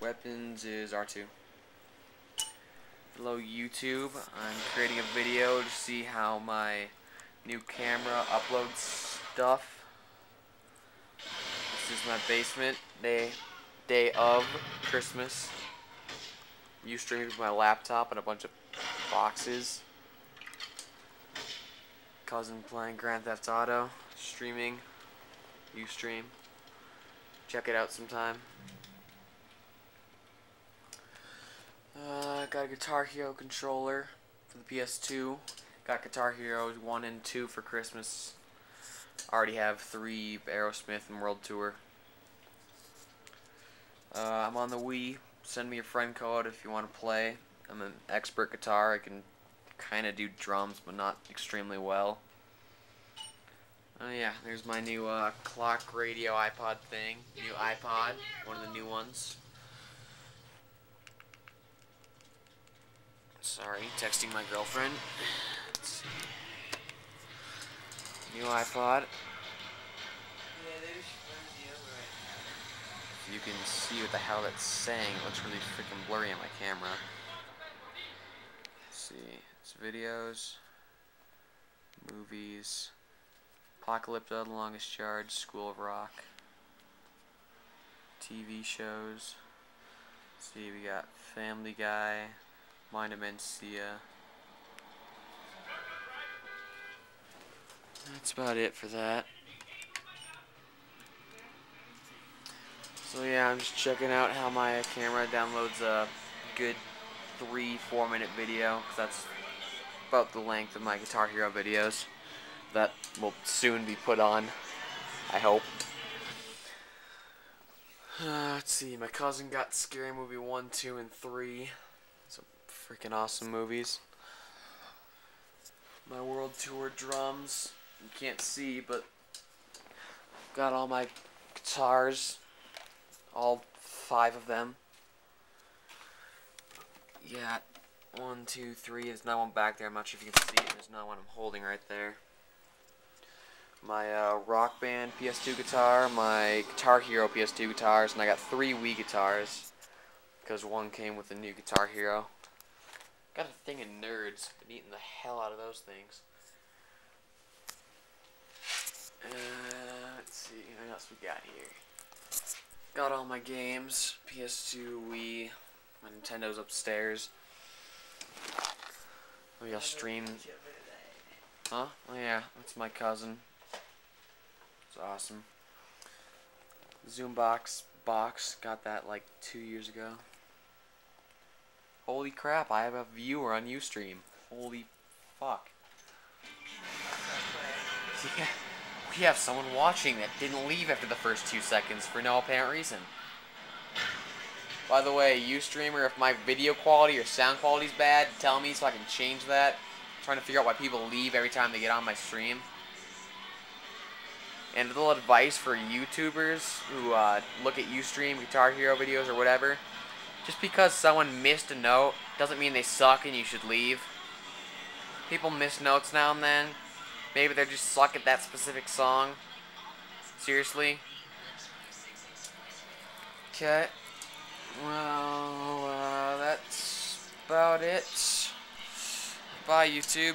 Weapons is R2. Hello YouTube, I'm creating a video to see how my new camera uploads stuff. This is my basement, day, day of Christmas. Ustream with my laptop and a bunch of boxes. Cousin playing Grand Theft Auto, streaming, Ustream. Check it out sometime. Uh, got a Guitar Hero controller for the PS2. Got Guitar Heroes 1 and 2 for Christmas. Already have 3 Aerosmith and World Tour. Uh, I'm on the Wii. Send me a friend code if you want to play. I'm an expert guitar. I can kind of do drums, but not extremely well. Oh yeah, there's my new uh, clock radio iPod thing. New iPod, one of the new ones. Sorry, texting my girlfriend. New iPod. You can see what the hell that's saying. It looks really freaking blurry on my camera. Let's see, it's videos, movies, Apocalypto, The Longest Yard, School of Rock, TV shows. Let's see, we got Family Guy. Mencia. That's about it for that. So yeah, I'm just checking out how my camera downloads a good three, four minute video, because that's about the length of my Guitar Hero videos. That will soon be put on, I hope. Uh, let's see, my cousin got Scary Movie 1, 2, and 3 freaking awesome movies. My world tour drums. You can't see, but got all my guitars. All five of them. Yeah, one, two, three. There's not one back there. I'm not sure if you can see it. There's not one I'm holding right there. My uh, Rock Band PS2 guitar, my Guitar Hero PS2 guitars, and I got three Wii guitars because one came with the new Guitar Hero. Got a thing of nerds. Been eating the hell out of those things. Uh, let's see, what else we got here? Got all my games. PS2, Wii. My Nintendo's upstairs. Maybe I'll stream. Huh? Oh yeah, that's my cousin. It's awesome. Zoombox box. Got that like two years ago. Holy crap, I have a viewer on Ustream. Holy fuck. Yeah, we have someone watching that didn't leave after the first two seconds for no apparent reason. By the way, Ustreamer, if my video quality or sound quality is bad, tell me so I can change that. I'm trying to figure out why people leave every time they get on my stream. And a little advice for YouTubers who uh, look at Ustream, Guitar Hero videos, or whatever. Just because someone missed a note doesn't mean they suck and you should leave. People miss notes now and then. Maybe they just suck at that specific song. Seriously. Okay. Well, uh, that's about it. Bye, YouTube.